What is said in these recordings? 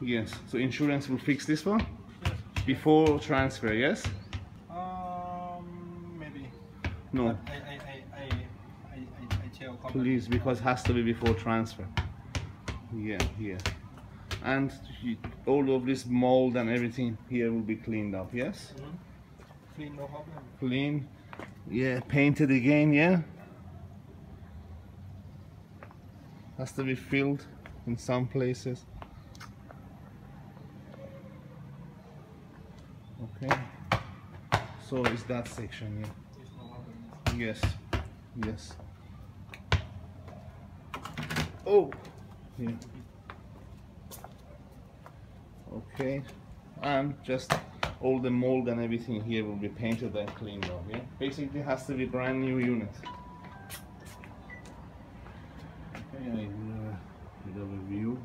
Yes. So insurance will fix this one before transfer. Yes. Um, maybe. No. I, I, I, I, I, I, I tell. Please, because has to be before transfer. Yeah, yeah. And all of this mold and everything here will be cleaned up. Yes. Mhm. Clean, no problem. Clean. Yeah. Painted again. Yeah. Has to be filled in some places. Okay. So is that section? Yeah. Yes, yes. Oh. Okay, and just all the mold and everything here will be painted and cleaned up. Yeah, basically has to be brand new unit. Okay, I do a bit of a view.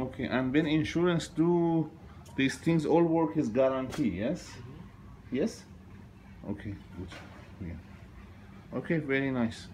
Okay, and when insurance do these things, all work is guarantee, yes? Yes? Okay, good. Yeah. Okay, very nice.